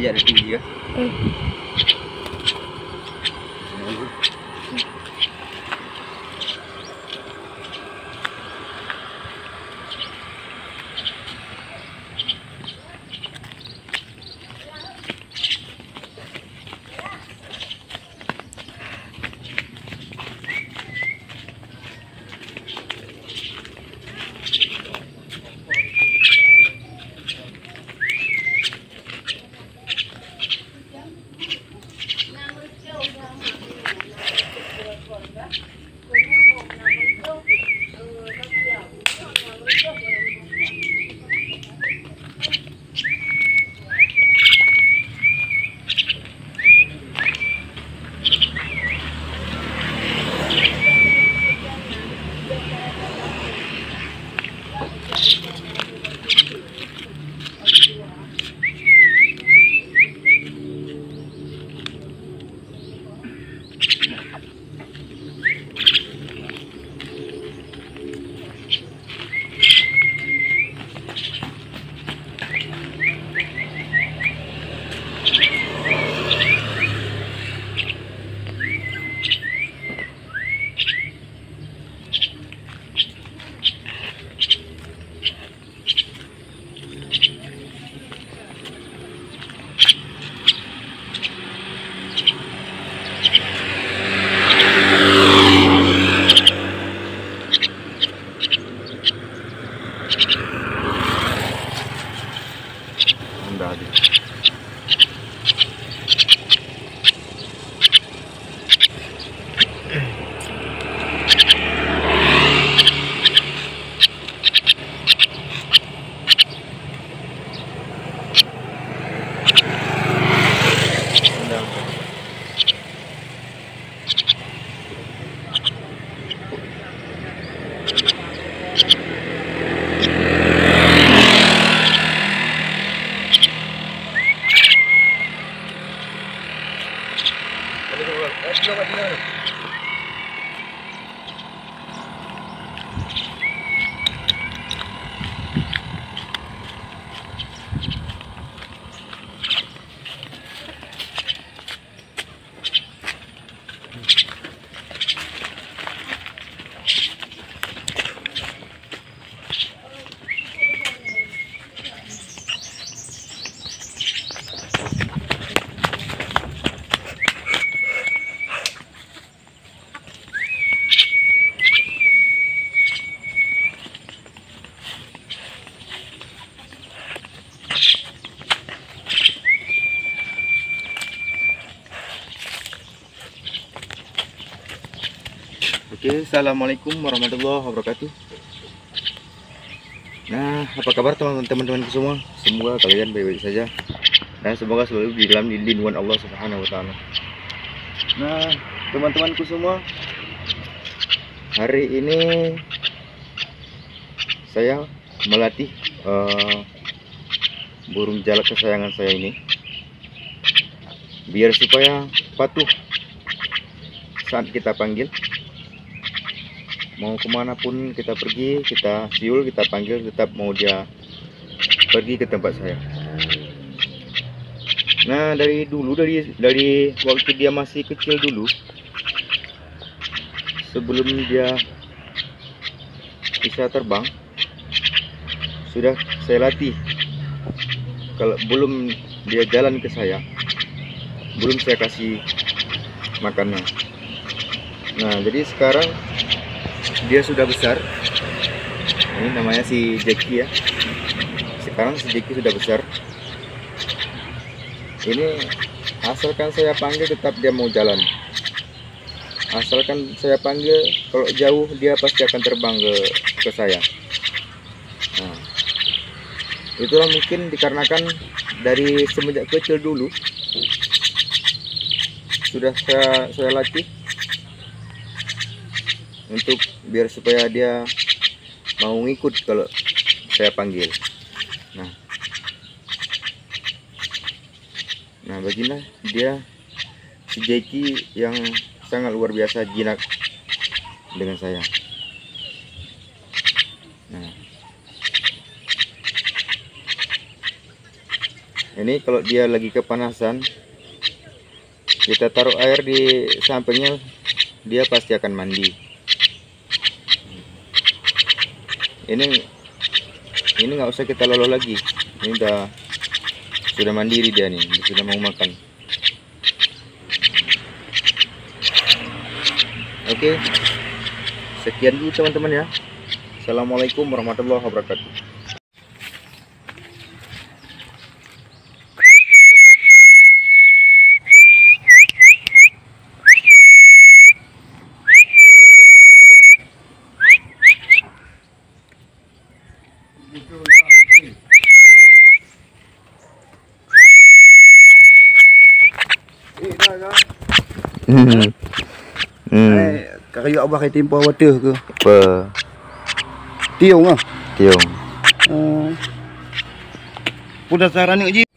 जा रही टीवी का Não dá. Oke, assalamualaikum warahmatullahi wabarakatuh. Nah, apa kabar teman-teman semua? Semoga kalian baik-baik saja dan semoga selalu di dalam lindungan Allah Subhanahu wa taala. Nah, teman-temanku semua, hari ini saya melatih eh, burung jalak kesayangan saya ini biar supaya patuh saat kita panggil mau ke mana pun kita pergi kita siul kita panggil tetap mau dia pergi ke tempat saya. Nah dari dulu dari dari waktu dia masih kecil dulu sebelum dia bisa terbang sudah saya latih. Kalau belum dia jalan ke saya belum saya kasih makanan. Nah jadi sekarang dia sudah besar. Ini namanya si Jackie ya. Sekarang si Jackie sudah besar. Ini asalkan saya panggil tetap dia mau jalan. Asalkan saya panggil kalau jauh dia pasti akan terbang ke ke saya. Nah itulah mungkin dikarenakan dari semenjak kecil dulu sudah saya saya latih untuk biar supaya dia mau ngikut kalau saya panggil. Nah. Nah beginilah dia si Jackie yang sangat luar biasa jinak dengan saya. Nah. Ini kalau dia lagi kepanasan kita taruh air di sampingnya dia pasti akan mandi ini ini nggak usah kita lolo lagi. Ini udah sudah mandiri dia nih sudah mau makan. Oke sekian dulu teman-teman ya. Assalamualaikum warahmatullahi wabarakatuh kan. Hmm. Hmm. Eh, Kau yok abah kita impor water ke? Apa? Tiung ah. Tiung. Hmm. Pudah sarang ni